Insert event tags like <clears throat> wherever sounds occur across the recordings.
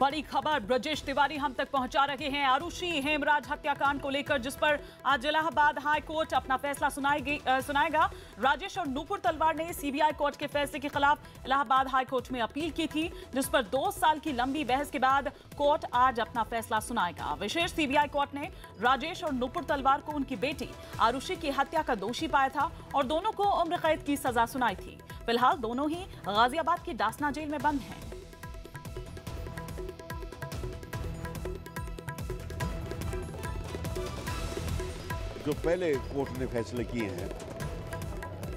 बड़ी खबर, ब्रजेश तिवारी हम तक पहुँचा रहे हैं। आरुषि हेमराज हत्याकांड को लेकर, जिस पर आज इलाहाबाद हाई कोर्ट अपना फैसला सुनाएगी सुनाएगा। राजेश और नूपुर तलवार ने सीबीआई कोर्ट के फैसले के खिलाफ इलाहाबाद हाई कोर्ट में अपील की थी, जिस पर दो साल की लंबी बहस के बाद कोर्ट आज अपना फैसला सुनाएगा। विशेष सीबीआई कोर्ट ने राजेश और नूपुर तलवार को उनकी बेटी आरुषि की हत्या का दोषी पाया था और दोनों को उम्र कैद की सजा सुनाई थी। फ़िलहाल दोनों ही गाजियाबाद की डासना जेल में बंद हैं। जो पहले कोर्ट ने फैसले किए हैं,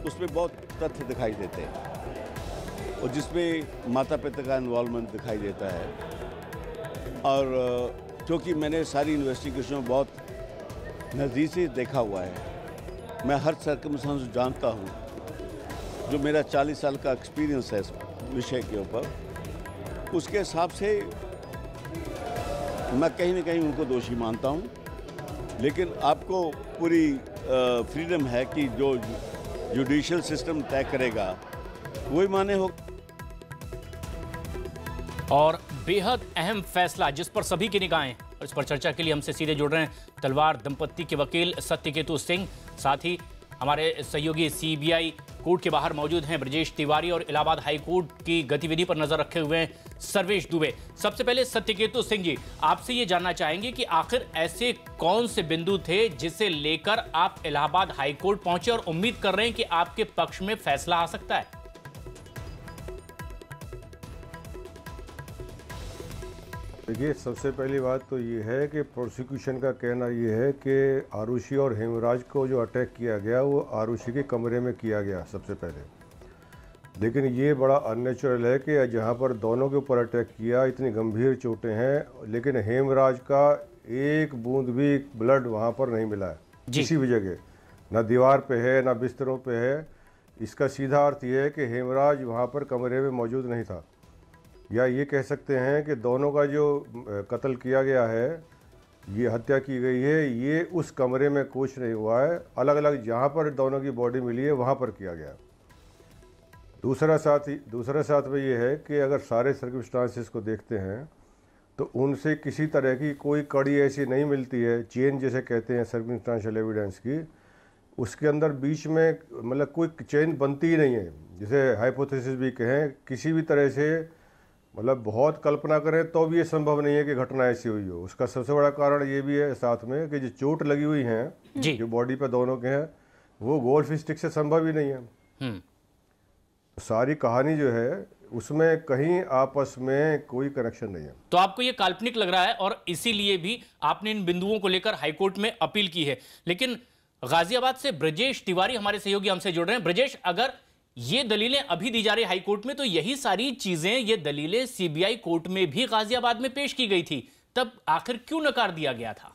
उसमें बहुत तथ्य दिखाई देते हैं। और जिसमें माता पिता का इन्वॉल्वमेंट दिखाई देता है। और क्योंकि मैंने सारी इन्वेस्टिगेशन बहुत नज़दीक से देखा हुआ है। मैं हर सर्कमस्टांस जानता हूँ। जो मेरा 40 साल का एक्सपीरियंस है इस विषय के ऊपर, उसके हिसाब से मैं कहीं ना कहीं उनको दोषी मानता हूँ। लेकिन आपको पूरी फ्रीडम है कि जो जुडिशियल सिस्टम तय करेगा, वही माने हो। और बेहद अहम फैसला जिस पर सभी की निगाहें, और इस पर चर्चा के लिए हमसे सीधे जुड़ रहे हैं तलवार दंपत्ति के वकील सत्यकेतु सिंह। साथ ही हमारे सहयोगी सीबीआई कोर्ट के बाहर मौजूद हैं ब्रजेश तिवारी और इलाहाबाद हाई कोर्ट की गतिविधि पर नज़र रखे हुए हैं। सर्वेश दुबे। सबसे पहले सत्यकेतु सिंह जी, आपसे ये जानना चाहेंगे कि आखिर ऐसे कौन से बिंदु थे जिसे लेकर आप इलाहाबाद हाई कोर्ट पहुँचे और उम्मीद कर रहे हैं कि आपके पक्ष में फैसला आ सकता है? देखिए, सबसे पहली बात तो ये है कि प्रोसिक्यूशन का कहना ये है कि आरुषि और हेमराज को जो अटैक किया गया, वो आरुषि के कमरे में किया गया सबसे पहले। लेकिन ये बड़ा अननेचुरल है कि जहाँ पर दोनों के ऊपर अटैक किया इतनी गंभीर चोटें हैं लेकिन हेमराज का एक बूंद भी ब्लड वहाँ पर नहीं मिला है। किसी भी जगह। ना दीवार पे है ना बिस्तरों पे है। इसका सीधा अर्थ ये है कि हेमराज वहाँ पर कमरे में मौजूद नहीं था। या ये कह सकते हैं कि दोनों का जो कत्ल किया गया है ये हत्या की गई है ये उस कमरे में कुछ नहीं हुआ है। अलग अलग जहाँ पर दोनों की बॉडी मिली है वहाँ पर किया गया दूसरा साथ दूसरा साथ में ये है कि अगर सारे सर्कमस्टांसिस को देखते हैं तो उनसे किसी तरह की कोई कड़ी ऐसी नहीं मिलती है चेन जैसे कहते हैं सर्कमस्टांशियल एविडेंस की। उसके अंदर बीच में मतलब कोई चेन बनती ही नहीं है। जैसे हाइपोथेसिस भी कहें किसी भी तरह से मतलब बहुत कल्पना करें तो भी ये संभव नहीं है कि घटना ऐसी हुई हो। उसका सबसे बड़ा कारण ये भी है साथ में कि जो चोट लगी हुई हैं जो। बॉडी पे दोनों के हैं वो गोल्फ स्टिक से संभव ही नहीं है। तो सारी कहानी जो है, उसमें कहीं आपस में कोई कनेक्शन नहीं है। तो आपको ये काल्पनिक लग रहा है और इसीलिए भी आपने इन बिंदुओं को लेकर हाईकोर्ट में अपील की है। लेकिन गाजियाबाद से ब्रजेश तिवारी हमारे सहयोगी हमसे जुड़ रहे हैं। ब्रजेश, अगर ये दलीलें अभी दी जा रही हाई कोर्ट में तो यही सारी चीज़ें, ये दलीलें सीबीआई कोर्ट में भी गाजियाबाद में पेश की गई थी। तब आखिर क्यों नकार दिया गया था?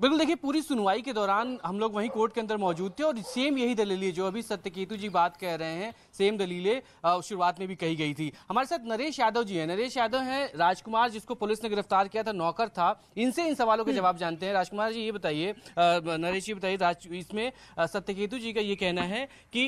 बिल्कुल देखिए पूरी सुनवाई के दौरान हम लोग वहीं कोर्ट के अंदर मौजूद थे और सेम यही दलीलें जो अभी सत्यकेतु जी बात कह रहे हैं सेम दलीलें शुरुआत में भी कही गई थी। हमारे साथ नरेश यादव जी हैं। नरेश यादव हैं राजकुमार जिसको पुलिस ने गिरफ़्तार किया था नौकर था। इनसे इन सवालों के जवाब जानते हैं। राजकुमार जी ये बताइए नरेश जी बताइए इसमें सत्यकेतु जी का ये कहना है कि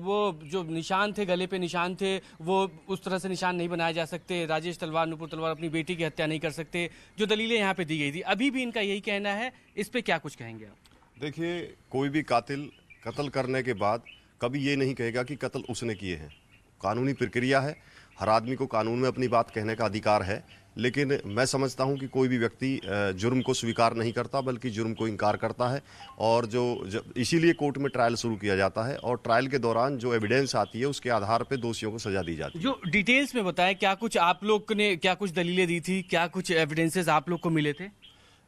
वो जो निशान थे गले पे निशान थे वो उस तरह से निशान नहीं बनाए जा सकते। राजेश तलवार नुपुर तलवार अपनी बेटी की हत्या नहीं कर सकते जो दलीलें यहाँ पे दी गई थी। अभी भी इनका यही कहना है इस पे क्या कुछ कहेंगे आप? देखिए कोई भी कातिल कत्ल करने के बाद कभी ये नहीं कहेगा कि कत्ल उसने किए हैं। कानूनी प्रक्रिया है। हर आदमी को कानून में अपनी बात कहने का अधिकार है। लेकिन मैं समझता हूँ कि कोई भी व्यक्ति जुर्म को स्वीकार नहीं करता बल्कि जुर्म को इनकार करता है। और जो इसीलिए कोर्ट में ट्रायल शुरू किया जाता है और ट्रायल के दौरान जो एविडेंस आती है उसके आधार पर दोषियों को सजा दी जाती है। जो डिटेल्स में बताएँ क्या कुछ आप लोग ने क्या कुछ दलीलें दी थी? क्या कुछ एविडेंसेस आप लोग को मिले थे?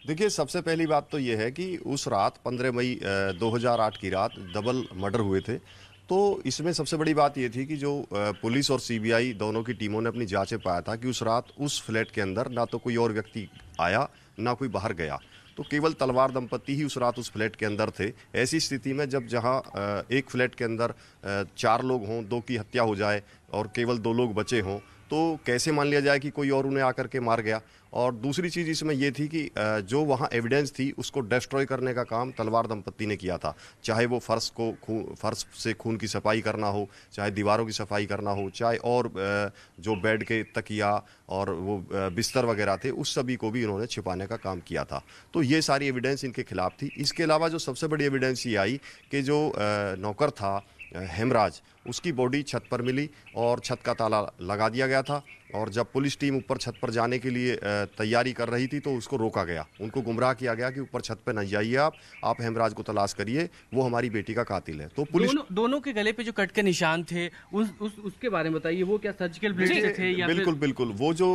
देखिए, सबसे पहली बात तो ये है कि उस रात 15 मई 2008 की रात डबल मर्डर हुए थे। तो इसमें सबसे बड़ी बात ये थी कि जो पुलिस और सीबीआई दोनों की टीमों ने अपनी जाँच पाया था कि उस रात उस फ्लैट के अंदर ना तो कोई और व्यक्ति आया, ना कोई बाहर गया। तो केवल तलवार दंपति ही उस रात उस फ्लैट के अंदर थे। ऐसी स्थिति में जब जहाँ एक फ्लैट के अंदर चार लोग हों, दो की हत्या हो जाए और केवल दो लोग बचे हों तो कैसे मान लिया जाए कि कोई और उन्हें आकर के मार गया? और दूसरी चीज़ इसमें यह थी कि जो वहाँ एविडेंस थी, उसको डिस्ट्रॉय करने का काम तलवार दंपत्ति ने किया था। चाहे वो फर्श को फर्श से खून की सफ़ाई करना हो, चाहे दीवारों की सफ़ाई करना हो, चाहे और जो बेड के तकिया और वो बिस्तर वगैरह थे, उस सभी को भी इन्होंने छिपाने का काम किया था। तो ये सारी एविडेंस इनके खिलाफ थी। इसके अलावा जो सबसे बड़ी एविडेंस ये आई कि जो नौकर था हेमराज उसकी बॉडी छत पर मिली और छत का ताला लगा दिया गया था। और जब पुलिस टीम ऊपर छत पर जाने के लिए तैयारी कर रही थी तो उसको रोका गया। उनको गुमराह किया गया कि ऊपर छत पर न जाइए आप आप हेमराज को तलाश करिए वो हमारी बेटी का कातिल है। तो पुलिस दोनों दोनों के गले पे जो कट के निशान थे उस, उस उसके बारे में बताइए वो क्या सर्जिकल ब्लेड से थे या बिल्कुल बिल्कुल। वो जो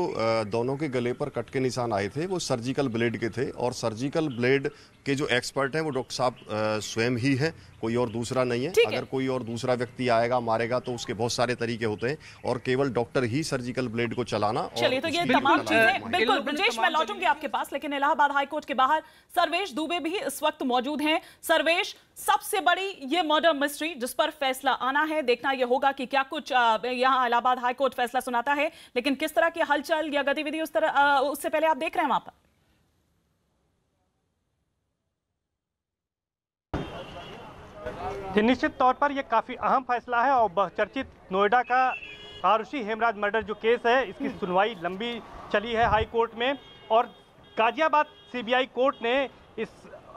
दोनों के गले पर कट के निशान आए थे वो सर्जिकल ब्लेड के थे और सर्जिकल ब्लेड के जो एक्सपर्ट हैं वो डॉक्टर साहब स्वयं ही है कोई और दूसरा नहीं है। अगर कोई और दूसरा व्यक्ति आएगा मारेगा तो उसके बहुत सारे तरीके होते हैं और केवल डॉक्टर ही सर्जिकल ब्लेड को चलाना चलिए तो ये तमाम चीज़ें बिल्कुल ब्रजेश मैं लौटूँगी आपके पास लेकिन इलाहाबाद हाईकोर्ट के बाहर सर्वेश दुबे भी इस वक्त मौजूद हैं। सर्वेश सबसे बड़ी ये मर्डर मिस्ट्री जिस पर फैसला आना है देखना ये होगा कि क्या कुछ यहाँ इलाहाबाद हाईकोर्ट फैसला सुनाता है लेकिन किस तरह की हलचल या गतिविधि उस तरह उससे पहले आप देख रहे हैं वहाँ पर? निश्चित तौर पर यह काफ़ी अहम फैसला है और बहुचर्चित नोएडा का आरुषि हेमराज मर्डर जो केस है, इसकी सुनवाई लंबी चली है हाई कोर्ट में। और गाजियाबाद सीबीआई कोर्ट ने इस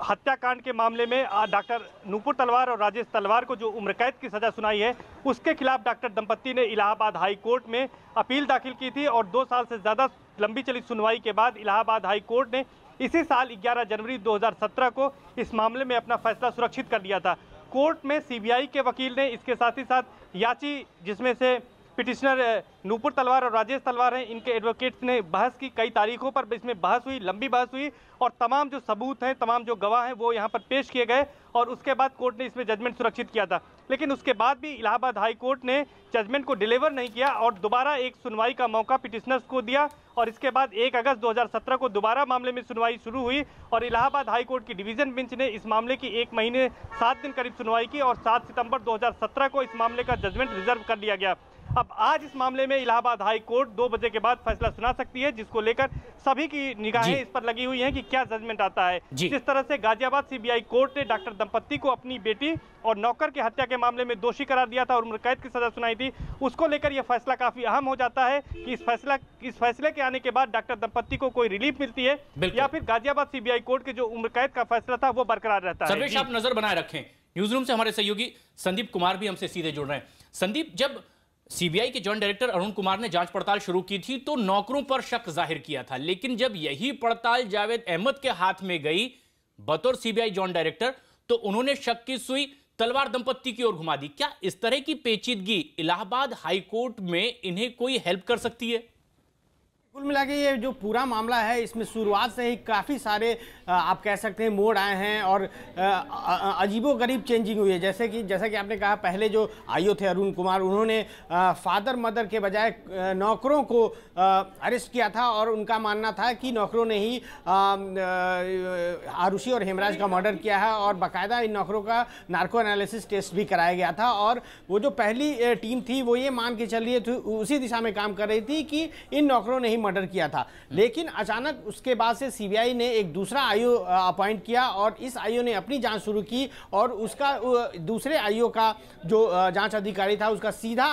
हत्याकांड के मामले में डॉक्टर नूपुर तलवार और राजेश तलवार को जो उम्र कैद की सजा सुनाई है, उसके खिलाफ डॉक्टर दंपत्ति ने इलाहाबाद हाई कोर्ट में अपील दाखिल की थी और दो साल से ज़्यादा लंबी चली सुनवाई के बाद इलाहाबाद हाई कोर्ट ने इसी साल 11 जनवरी 2017 को इस मामले में अपना फैसला सुरक्षित कर लिया था। कोर्ट में सीबीआई के वकील ने इसके साथ ही साथ याची जिसमें से पिटिशनर नूपुर तलवार और राजेश तलवार हैं। इनके एडवोकेट्स ने बहस की कई तारीखों पर। इसमें बहस हुई, लंबी बहस हुई और तमाम जो सबूत हैं, तमाम जो गवाह हैं, वो यहाँ पर पेश किए गए और उसके बाद कोर्ट ने इसमें जजमेंट सुरक्षित किया था। लेकिन उसके बाद भी इलाहाबाद हाई कोर्ट ने जजमेंट को डिलीवर नहीं किया और दोबारा एक सुनवाई का मौका पिटिशनर्स को दिया और इसके बाद 1 अगस्त 2017 को दोबारा मामले में सुनवाई शुरू हुई और इलाहाबाद हाई कोर्ट की डिवीज़न बेंच ने इस मामले की एक महीने, सात दिन करीब सुनवाई की और सात सितंबर 2017 को इस मामले का जजमेंट रिज़र्व कर लिया गया। अब आज इस मामले में इलाहाबाद हाई कोर्ट दो बजे के बाद फैसला सुना सकती है जिसको लेकर सभी की निगाहें इस पर लगी हुई हैं कि क्या जजमेंट आता है। जिस तरह से गाजियाबाद सीबीआई कोर्ट ने डॉक्टर दंपत्ति को अपनी बेटी और नौकर की हत्या के मामले में दोषी करार दिया था और उम्र कैद की सजा सुनाई थी उसको लेकर यह फैसला काफ़ी अहम हो जाता है कि इस फैसला इस फैसले के आने के बाद डॉक्टर दंपत्ति को कोई रिलीफ मिलती है या फिर गाजियाबाद सीबीआई कोर्ट के जो उम्र कैद का फैसला था वो बरकरार रहता है। आप नज़र बनाए रखें। न्यूज़ रूम से हमारे सहयोगी संदीप कुमार भी हमसे सीधे जुड़ रहे हैं। संदीप जब सीबीआई के जॉइंट डायरेक्टर अरुण कुमार ने जाँच पड़ताल शुरू की थी तो नौकरों पर शक ज़ाहिर किया था। लेकिन जब यही पड़ताल जावेद अहमद के हाथ में गई, बतौर सीबीआई जॉइंट डायरेक्टर तो उन्होंने शक की सुई, तलवार दंपत्ति की ओर घुमा दी। क्या इस तरह की पेचीदगी इलाहाबाद हाईकोर्ट में इन्हें कोई हेल्प कर सकती है? कुल मिला के ये जो पूरा मामला है, इसमें शुरुआत से ही काफ़ी सारे आप कह सकते हैं, मोड़ आए हैं और अजीबो गरीब चेंजिंग हुई है। जैसे कि, जैसा कि आपने कहा, पहले जो आईओ थे अरुण कुमार, उन्होंने फादर मदर के बजाय नौकरों को अरेस्ट किया था और उनका मानना था कि नौकरों ने ही आरुषि और हेमराज का मर्डर किया है और बाकायदा इन नौकरों का नार्को एनालिसिस टेस्ट भी कराया गया था और वो जो पहली टीम थी, वो ये मान के चल रही थी उसी दिशा में काम कर रही थी कि इन नौकरों ने ही मर्डर किया था। लेकिन अचानक उसके बाद से सीबीआई ने एक दूसरा आईओ अपॉइंट किया और इस आईओ ने अपनी जाँच शुरू की और उसका दूसरे आईओ का जो जाँच अधिकारी था उसका सीधा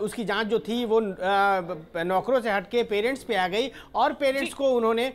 उसकी जाँच जो थी वो नौकरों से हटके पेरेंट्स पे आ गई और पेरेंट्स को उन्होंने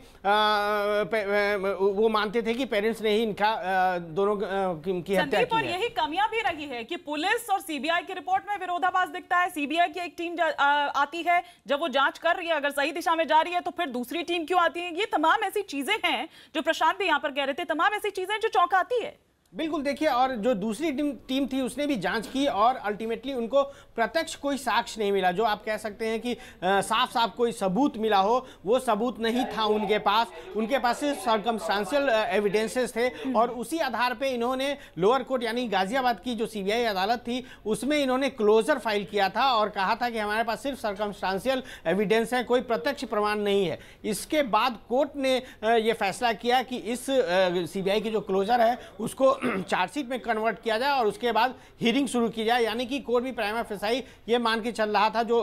वो मानते थे कि पेरेंट्स ने ही इनका दोनों की हत्या की और है। यही कमियाँ भी रही है कि पुलिस और सीबीआई की रिपोर्ट में विरोधाभास दिखता है। सीबीआई की एक टीम आती है जब वो जाँच कर रही है अगर सही दिशा में जा रही है तो फिर दूसरी टीम क्यों आती है? ये तमाम ऐसी चीज़ें हैं जो प्रशांत भी यहाँ पर कह रहे थे, तमाम ऐसी चीज़ें जो चौंकाती है। बिल्कुल, देखिए, और जो दूसरी टीम टीम थी, उसने भी जाँच की और अल्टीमेटली उनको प्रत्यक्ष कोई साक्ष्य नहीं मिला। जो आप कह सकते हैं कि साफ़ साफ़ कोई सबूत मिला हो, वो सबूत नहीं था उनके पास। उनके पास सिर्फ़ सर्कमस्टांशियल एविडेंसेस थे और उसी आधार पे इन्होंने लोअर कोर्ट यानी गाजियाबाद की जो सीबीआई अदालत थी, उसमें इन्होंने क्लोजर फ़ाइल किया था और कहा था कि हमारे पास सिर्फ़ सर्कमस्टांशियल एविडेंस है, कोई प्रत्यक्ष प्रमाण नहीं है। इसके बाद कोर्ट ने ये फैसला किया कि इस सीबीआई की जो क्लोजर है, उसको <clears throat> चार्जशीट में कन्वर्ट किया जाए और उसके बाद हियरिंग शुरू की जाए। यानी कि कोर्ट भी प्राइमा फेसाई ये मान के चल रहा था जो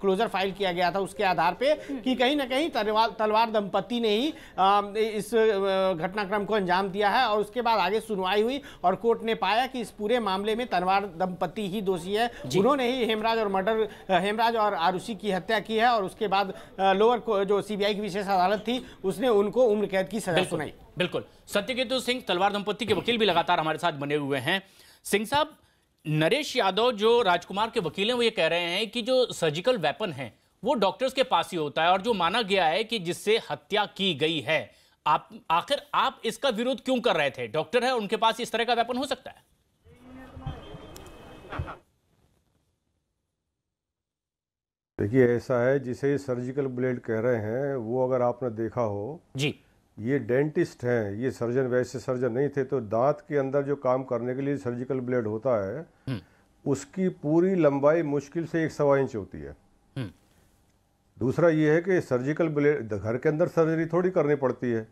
क्लोजर फ़ाइल किया गया था उसके आधार पे कि कहीं ना कहीं तलवार तलवार दंपति ने ही आ, इस घटनाक्रम को अंजाम दिया है और उसके बाद आगे सुनवाई हुई और कोर्ट ने पाया कि इस पूरे मामले में तलवार दंपति ही दोषी है। उन्होंने ही हेमराज और मर्डर हेमराज और आरुषि की हत्या की है और उसके बाद लोअर जो सीबीआई की विशेष अदालत थी उसने उनको उम्र कैद की सजा सुनाई। बिल्कुल। सत्यकेतु सिंह तलवार दंपति के वकील भी लगातार हमारे साथ बने हुए हैं। सिंह साहब नरेश यादव जो राजकुमार के वकील हैं वो ये कह रहे हैं कि जो सर्जिकल वेपन है वो डॉक्टर्स के पास ही होता है और जो माना गया है कि जिससे हत्या की गई है। आप आखिर आप इसका विरोध क्यों कर रहे थे? डॉक्टर है उनके पास इस तरह का वेपन हो सकता है? देखिए ऐसा है जिसे सर्जिकल ब्लेड कह रहे हैं वो अगर आपने देखा हो जी। ये डेंटिस्ट हैं ये सर्जन वैसे सर्जन नहीं थे तो दांत के अंदर जो काम करने के लिए सर्जिकल ब्लेड होता है हम्म। उसकी पूरी लंबाई मुश्किल से एक सवा इंच होती है हम्म। दूसरा ये है कि सर्जिकल ब्लेड घर के अंदर सर्जरी थोड़ी करनी पड़ती है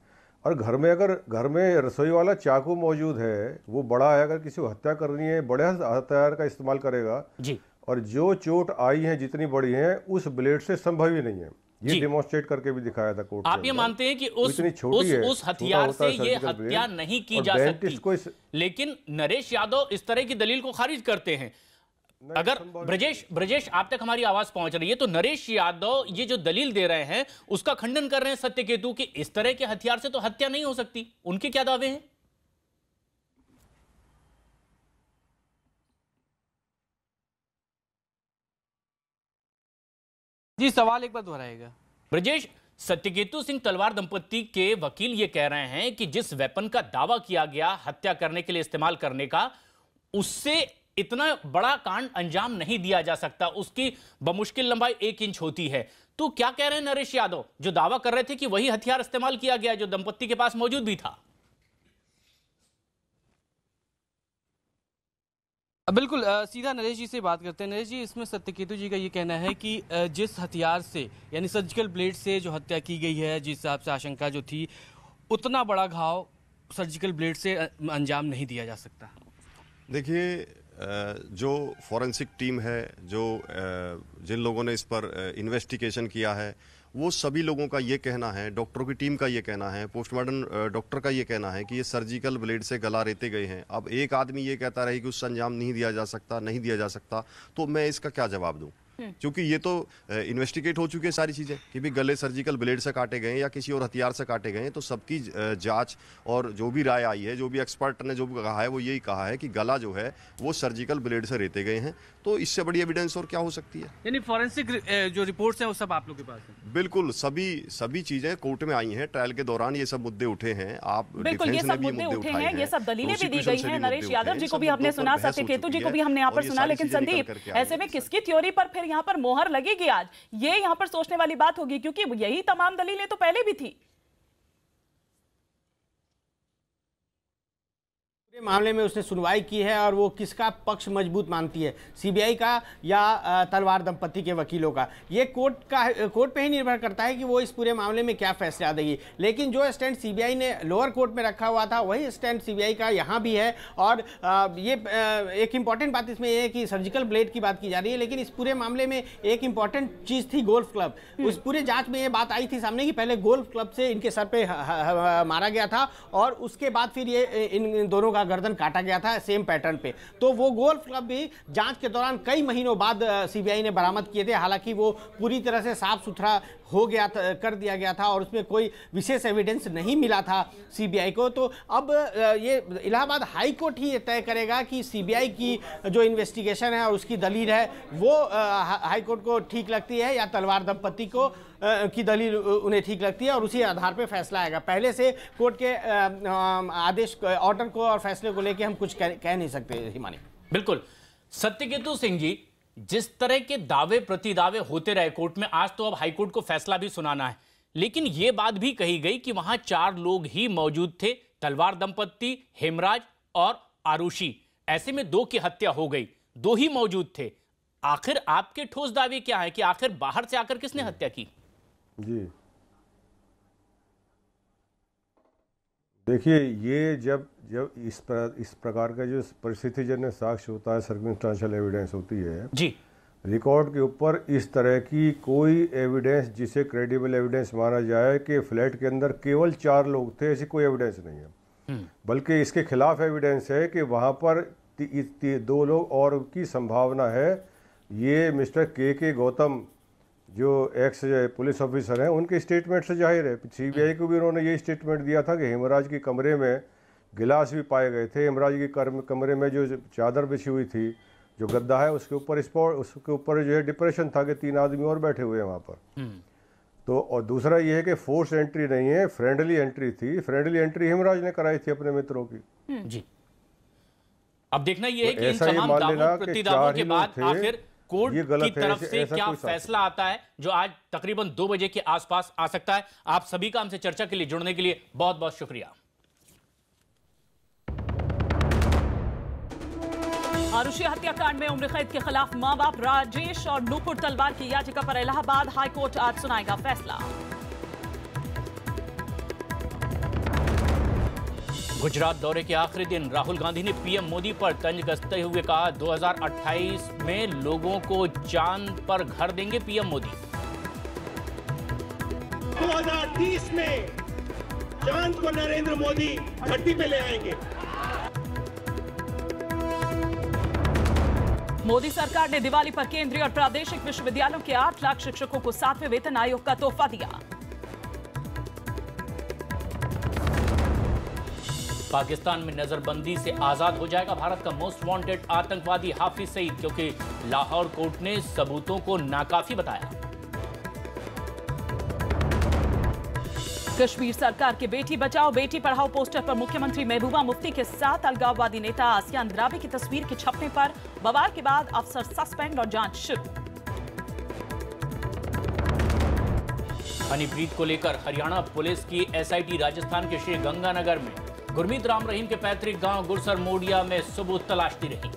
और घर में अगर घर में रसोई वाला चाकू मौजूद है वो बड़ा है अगर किसी को हत्या करनी है बड़े हथियार का इस्तेमाल करेगा जी और जो चोट आई है जितनी बड़ी है उस ब्लेड से संभव ही नहीं है ये डेमोन्स्ट्रेट करके भी दिखाया था कोर्ट आप ये मानते हैं कि उस उस, उस हथियार से ये हत्या नहीं की जा सकती। इस... लेकिन नरेश यादव इस तरह की दलील को खारिज करते हैं। अगर ब्रजेश ब्रजेश आप तक हमारी आवाज़ पहुँच रही है तो नरेश यादव ये जो दलील दे रहे हैं उसका खंडन कर रहे हैं सत्यकेतु कि इस तरह के हथियार से तो हत्या नहीं हो सकती। उनके क्या दावे हैं? जी, सवाल एक बार दोहराएगा ब्रजेश, सत्यकेतु सिंह तलवार दंपति के वकील ये कह रहे हैं कि जिस वेपन का दावा किया गया हत्या करने के लिए इस्तेमाल करने का, उससे इतना बड़ा कांड अंजाम नहीं दिया जा सकता। उसकी बमुश्किल लंबाई एक इंच होती है। तो क्या कह रहे हैं नरेश यादव? जो दावा कर रहे थे कि वही हथियार इस्तेमाल किया गया जो दंपत्ति के पास मौजूद भी था। बिल्कुल सीधा नरेश जी से बात करते हैं। नरेश जी, इसमें सत्यकेतु जी का ये कहना है कि जिस हथियार से, यानी सर्जिकल ब्लेड से जो हत्या की गई है, जिस हिसाब से आशंका जो थी, उतना बड़ा घाव सर्जिकल ब्लेड से अंजाम नहीं दिया जा सकता। देखिए जो फॉरेंसिक टीम है, जो जिन लोगों ने इस पर इन्वेस्टिगेशन किया है वो सभी लोगों का ये कहना है डॉक्टरों की टीम का ये कहना है पोस्टमार्टम डॉक्टर का ये कहना है कि ये सर्जिकल ब्लेड से गला रेते गए हैं। अब एक आदमी ये कहता रहे कि उससे अंजाम नहीं दिया जा सकता नहीं दिया जा सकता तो मैं इसका क्या जवाब दूँ? हम्म। क्योंकि ये तो इन्वेस्टिगेट हो चुकी है सारी चीज़ें कि भी गले सर्जिकल ब्लेड से काटे गए या किसी और हथियार से काटे गए तो सबकी जाँच और जो भी राय आई है जो भी एक्सपर्ट ने जो भी कहा है वो यही कहा है कि गला जो है वो सर्जिकल ब्लेड से रेते गए हैं। तो इससे बड़ी एविडेंस और क्या हो सकती है? यानी फॉरेंसिक जो रिपोर्ट्स है वो सब आप लोग के पास है? बिल्कुल सभी सभी चीज़ें कोर्ट में आई हैं ट्रायल के दौरान ये सब मुद्दे उठे हैं। आप बिल्कुल ये सब मुद्दे उठे हैं ये सब दलीलें भी दी गई हैं नरेश यादव जी को भी हमने सुना सत्य केतु जी को भी हमने यहाँ पर सुना लेकिन संदीप ऐसे में किसकी थ्योरी पर फिर यहाँ पर मोहर लगेगी आज? ये यहाँ पर सोचने वाली बात होगी क्योंकि यही तमाम दलीलें तो पहले भी थी। मामले में उसने सुनवाई की है और वो किसका पक्ष मज़बूत मानती है? सीबीआई का या तलवार दंपति के वकीलों का? ये कोर्ट का कोर्ट पे ही निर्भर करता है कि वो इस पूरे मामले में क्या फैसला देगी। लेकिन जो स्टैंड सीबीआई ने लोअर कोर्ट में रखा हुआ था वही स्टैंड सीबीआई का यहाँ भी है। और ये एक इंपॉर्टेंट बात इसमें यह है कि सर्जिकल ब्लेड की बात की जा रही है लेकिन इस पूरे मामले में एक इंपॉर्टेंट चीज़ थी गोल्फ क्लब हम्म। उस पूरे जाँच में ये बात आई थी सामने की पहले गोल्फ क्लब से इनके सर पर मारा गया था और उसके बाद फिर ये इन दोनों का गर्दन काटा गया था सेम पैटर्न पे। तो वो गोल्फ क्लब भी जाँच के दौरान कई महीनों बाद सीबीआई ने बरामद किए थे। हालाँकि वो पूरी तरह से साफ़ सुथरा हो गया था, कर दिया गया था और उसमें कोई विशेष एविडेंस नहीं मिला था सीबीआई को। तो अब ये इलाहाबाद हाई कोर्ट ही तय करेगा कि सीबीआई की जो इन्वेस्टिगेशन है और उसकी दलील है, वो हाई कोर्ट को ठीक लगती है या तलवार दंपति को की दलील उन्हें ठीक लगती है और उसी आधार पर फैसला आएगा। पहले से कोर्ट के आदेश ऑर्डर को और फैसले को लेकर हम कुछ कह नहीं सकते, हिमानी। बिल्कुल। सत्यकेतु सिंह जी जिस तरह के दावे प्रति दावे होते रहे कोर्ट में आज तो अब हाईकोर्ट को फैसला भी सुनाना है। लेकिन ये बात भी कही गई कि वहाँ चार लोग ही मौजूद थे तलवार दंपत्ति हेमराज और आरुषि। ऐसे में दो की हत्या हो गई दो ही मौजूद थे। आखिर आपके ठोस दावे क्या है कि आखिर बाहर से आकर किसने हत्या की? जी। देखिए ये जब जब इस पर इस प्रकार का जो परिस्थिति जन्य साक्ष्य होता है सर्कमस्टांशियल एविडेंस होती है जी। रिकॉर्ड के ऊपर इस तरह की कोई एविडेंस जिसे क्रेडिबल एविडेंस माना जाए कि फ्लैट के अंदर केवल चार लोग थे ऐसी कोई एविडेंस नहीं है। बल्कि इसके खिलाफ एविडेंस है कि वहाँ पर ती, ती, दो लोग और की संभावना है। ये मिस्टर के के गौतम जो एक्स पुलिस ऑफिसर हैं उनके स्टेटमेंट से ज़ाहिर है। सीबीआई को भी उन्होंने ये स्टेटमेंट दिया था कि हेमराज के कमरे में गिलास भी पाए गए थे। हेमराज के कमरे में जो चादर बिछी हुई थी जो गद्दा है उसके ऊपर स्पॉट उसके ऊपर जो है डिप्रेशन था कि तीन आदमी और बैठे हुए हैं वहाँ पर। तो और दूसरा ये है कि फोर्स एंट्री नहीं है फ्रेंडली एंट्री थी। फ्रेंडली एंट्री हेमराज ने कराई थी अपने मित्रों की। जी। अब देखना ये है तो कि इन ही तमाम दावों प्रतिदावों के ही बाद आखिर कोर्ट की तरफ़ से क्या फैसला आता है जो आज तकरीबन दो बजे के आसपास आ सकता है। आप सभी का हमसे चर्चा के लिए जुड़ने के लिए बहुत बहुत शुक्रिया। आरुषि हत्याकांड में उम्र कैद के खिलाफ माँ बाप राजेश और नूपुर तलवार की याचिका पर इलाहाबाद हाईकोर्ट आज सुनाएगा फैसला। गुजरात दौरे के आखिरी दिन राहुल गांधी ने पीएम मोदी पर तंज कसते हुए कहा 2028 में लोगों को चाँद पर घर देंगे पीएम मोदी। 2030 में चाँद को नरेंद्र मोदी धरती पे ले आएँगे। मोदी सरकार ने दिवाली पर केंद्रीय और प्रादेशिक विश्वविद्यालयों के आठ लाख शिक्षकों को सातवें वेतन आयोग का तोहफा दिया। पाकिस्तान में नजरबंदी से आज़ाद हो जाएगा भारत का मोस्ट वांटेड आतंकवादी हाफिज सईद क्योंकि लाहौर कोर्ट ने सबूतों को नाकाफी बताया। कश्मीर सरकार के बेटी बचाओ बेटी पढ़ाओ पोस्टर पर मुख्यमंत्री महबूबा मुफ्ती के साथ अलगाववादी नेता आसियान द्राबी की तस्वीर के छपने पर बवाल के बाद अफसर सस्पेंड और जाँच शुरू। हनीप्रीत को लेकर हरियाणा पुलिस की एसआईटी राजस्थान के श्री गंगानगर में गुरमीत राम रहीम के पैतृक गाँव गुरसर मोडिया में सबूत तलाशती रही।